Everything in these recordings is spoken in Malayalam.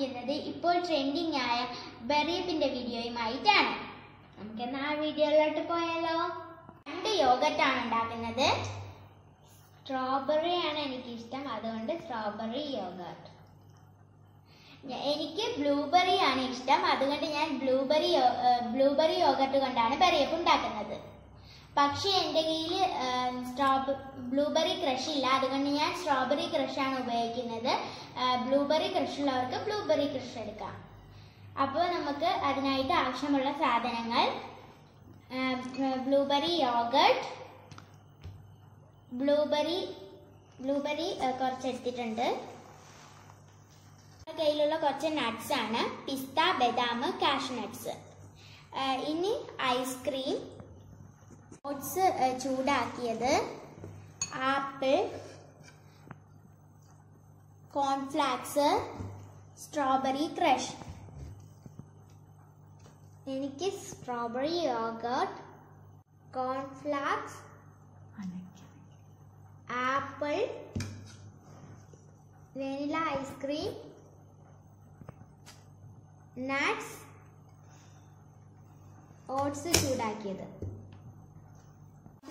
വന്നിരിക്കുന്നത് ഇപ്പോൾ ട്രെൻഡിങ് ആയ ബെറിയപ്പിന്റെ വീഡിയോയുമായിട്ടാണ് നമുക്ക് എന്നാ ആ വീഡിയോയിലോട്ട് പോയാലോ? രണ്ട് ആണ് ഉണ്ടാക്കുന്നത്. സ്ട്രോബെറി ആണ് എനിക്കിഷ്ടം. അതുകൊണ്ട് സ്ട്രോബെറി യോഗട്ട് എനിക്ക് ബ്ലൂബെറി ആണ് ഇഷ്ടം. അതുകൊണ്ട് ഞാൻ ബ്ലൂബെറി ബ്ലൂബെറി യോഗട്ട് കൊണ്ടാണ് ബറിയപ്പ് ഉണ്ടാക്കുന്നത്. പക്ഷേ എന്റെ കയ്യിൽ സ്ട്രോബ് ബ്ലൂബെറി ക്രഷ് ഇല്ല. അതുകൊണ്ട് ഞാൻ സ്ട്രോബെറി ക്രഷാണ് ഉപയോഗിക്കുന്നത്. ബ്ലൂബെറി ക്രഷ് ഉള്ളവർക്ക് ബ്ലൂബെറി ക്രഷ് എടുക്കാം. അപ്പോൾ നമുക്ക് അതിനായിട്ട് ആവശ്യമുള്ള സാധനങ്ങൾ ബ്ലൂബെറി യോഗട്ട് ബ്ലൂബെറി ബ്ലൂബെറി കുറച്ച് എടുത്തിട്ടുണ്ട് നമ്മുടെ കയ്യിലുള്ള കുറച്ച് നട്ട്സ് ആണ്. പിസ്ത ബദാം കാഷ് നട്ട്സ് ഇനി ice cream oats ചൂടാക്കിയത്. Apple cornflakes strawberry crush. എനിക്ക് strawberry yogurt cornflakes apple vanilla ice cream nuts oats ചൂടാക്കിയത്.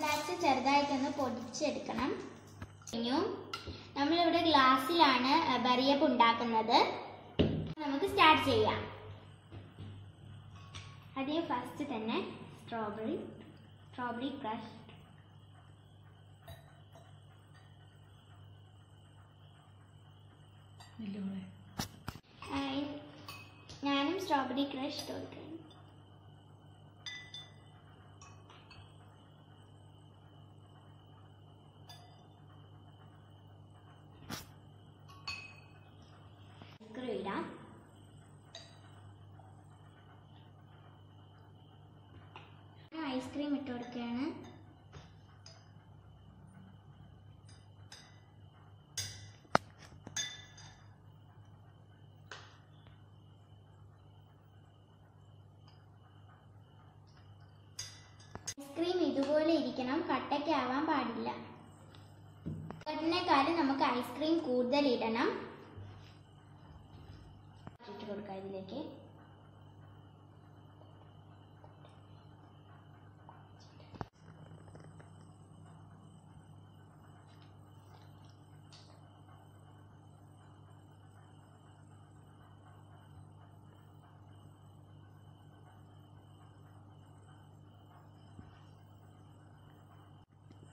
Flax ചെറുതായിട്ടൊന്ന് പൊടിച്ചെടുക്കണം. കഴിഞ്ഞു നമ്മളിവിടെ ഗ്ലാസ്സിലാണ് ബറിയപ്പ് ഉണ്ടാക്കുന്നത്. നമുക്ക് സ്റ്റാർട്ട് ചെയ്യാം. ആദ്യം ഫസ്റ്റ് തന്നെ സ്ട്രോബെറി സ്ട്രോബെറി ക്രഷ് ഞാനും സ്ട്രോബെറി ക്രഷ് കൊടുക്കണം ഐസ്ക്രീം ഇട്ട് കൊടുക്കുകയാണ്. ഐസ്ക്രീം ഇതുപോലെ ഇരിക്കണം കട്ടയ്ക്കാവാൻ പാടില്ല. കട്ടിനേക്കാളും നമുക്ക് ഐസ്ക്രീം കൂടുതൽ ഇടണം. ഇട്ട് കൊടുക്കാം ഇതിലേക്ക്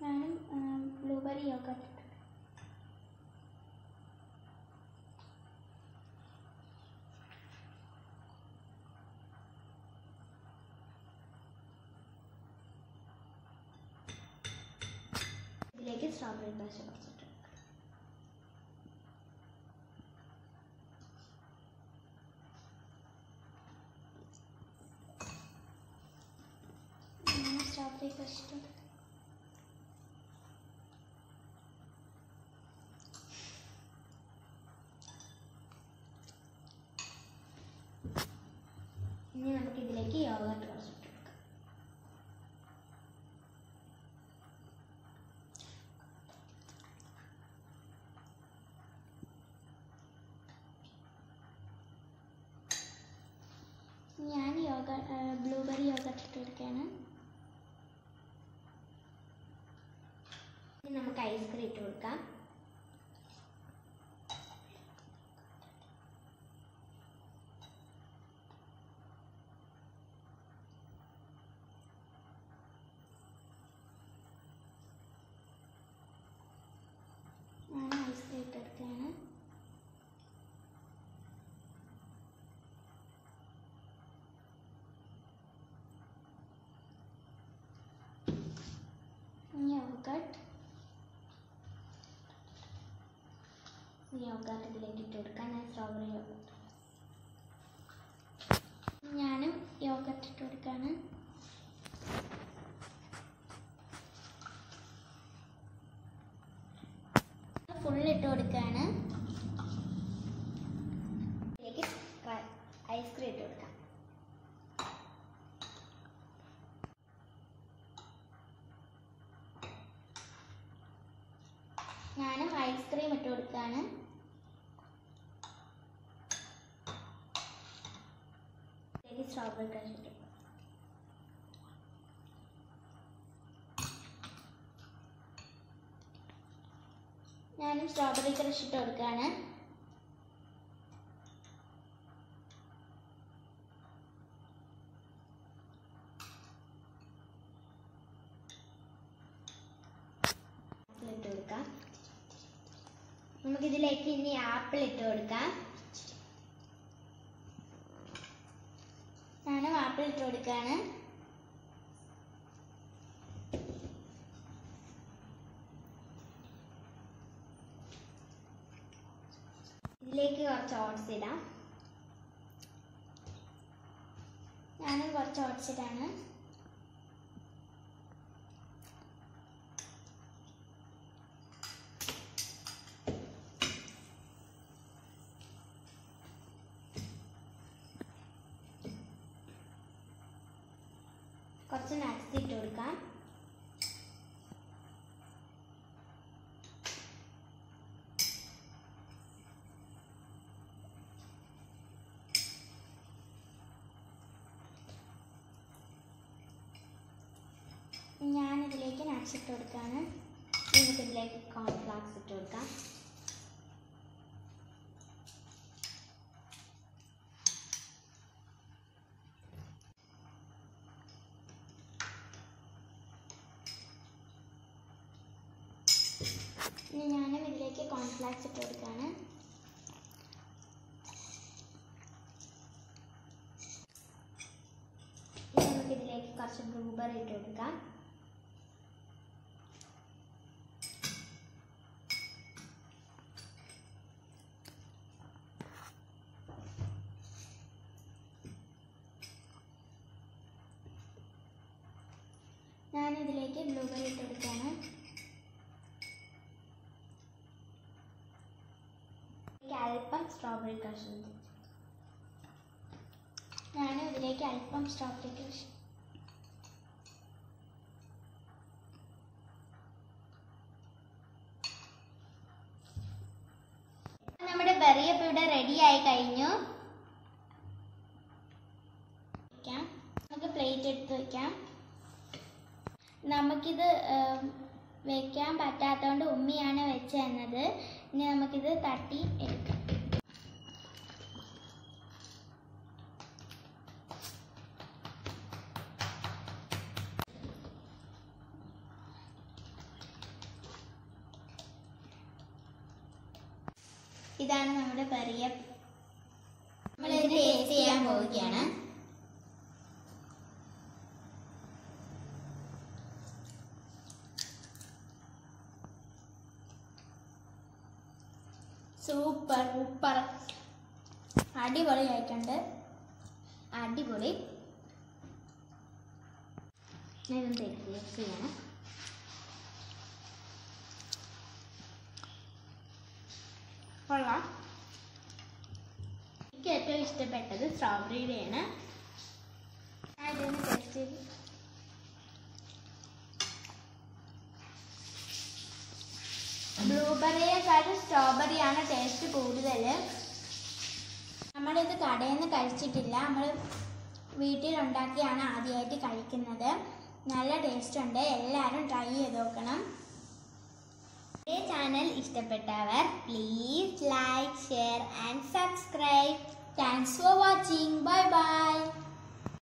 ഞാനും ബ്ലൂബെറി യോഗട്ട് ഇതിലേക്ക് സ്ട്രോബെറി ക്രഷ് കുറച്ചിട്ട് സ്ട്രോബെറി ക്രഷ് ഇട്ട് ഇനി നമുക്ക് ഇതിലേക്ക് യോഗട്ട് കുറച്ചിട്ട് കൊടുക്കാം ഞാൻ യോഗ ബ്ലൂബെറി യോഗട്ട് ഇട്ട് ഇനി നമുക്ക് ഐസ്ക്രീം ഇട്ട് കൊടുക്കാം ഞാൻ ഐസ്ക്രീം ഇട്ട് കൊടുക്കുകയാണ് യോഗട്ട് യോഗട്ട് ഇതിലേക്ക് ഇട്ട് കൊടുക്കാം. ഞാൻ സ്ട്രോബെറി ഞാനും യോഗട്ട് ഇട്ട് ഫുൾ ഇട്ട് കൊടുക്കുകയാണ് കൊടുക്കുകയാണ് സ്ട്രോബെറി ഞാനും സ്ട്രോബെറി ക്രഷ് ഇട്ട് കൊടുക്കുകയാണ് നമുക്കിതിലേക്ക് ഇനി ആപ്പിൾ ഇട്ട് കൊടുക്കാം. ഞാനും ആപ്പിൾ ഇട്ട് കൊടുക്കാണ്. ഇതിലേക്ക് കുറച്ച് ഓട്സ് ഇടാം. ഞാനും കുറച്ച് ഓട്സ് ഇടാണ്. കുറച്ച് നട്സ് ഇട്ട് കൊടുക്കാം. ഞാനിതിലേക്ക് നട്സ് ഇട്ട് നമുക്ക് ഇതിലേക്ക് കോൺഫ്ലാക്സ് ഇട്ട് കൊടുക്കാം. കോൺഫ്ലാക്സ് ഇട്ട് കൊടുക്കുകയാണ്. നമുക്കിതിലേക്ക് കുറച്ച് ബ്ലൂബെറി ഇട്ട് കൊടുക്കാം. ഞാനിതിലേക്ക് ബ്ലൂബെറി ഇട്ട് കൊടുക്കുകയാണ് ഇതിലേക്ക് അല്പം സ്ട്രോബെറി ഉണ്ട് ഞാൻ ഇതിലേക്ക് അല്പം സ്ട്രോബെറി ക്രഷ് നമ്മുടെ ബെറി അപ്പം ഇവിടെ റെഡി ആയി കഴിഞ്ഞു. നമുക്ക് പ്ലേറ്റ് എടുത്ത് വെക്കാം. നമുക്കിത് വെക്കാൻ പറ്റാത്തതുകൊണ്ട് ഉമ്മിയാണ് വെച്ച് തന്നത് ഇനി നമുക്കിത് തട്ടി എടുക്കാം. ഇതാണ് നമ്മുടെ പെറിയ നമ്മളിത് ടേസ്റ്റ് ചെയ്യാൻ പോവുകയാണ്. Super super. അടിപൊളിയായിട്ടുണ്ട്. അടിപൊളി. ഇതൊന്ന് ടേസ്റ്റ് ചെയ്യണം കൊള്ളാം. എനിക്ക് ഏറ്റവും ഇഷ്ടപ്പെട്ടത് സ്ട്രോബെറിയുടെയാണ് ബ്ലൂബെറിയെക്കാളും സ്ട്രോബെറിയാണ് ടേസ്റ്റ് കൂടുതൽ. നമ്മളിത് കടയിൽ നിന്ന് കഴിച്ചിട്ടില്ല. നമ്മൾ വീട്ടിലുണ്ടാക്കിയാണ് ആദ്യമായിട്ട് കഴിക്കുന്നത്. നല്ല ടേസ്റ്റ് ഉണ്ട്. എല്ലാവരും ട്രൈ ചെയ്ത് നോക്കണം. ഈ channel ഇഷ്ടപ്പെട്ടവർ please like share and subscribe thanks for watching bye bye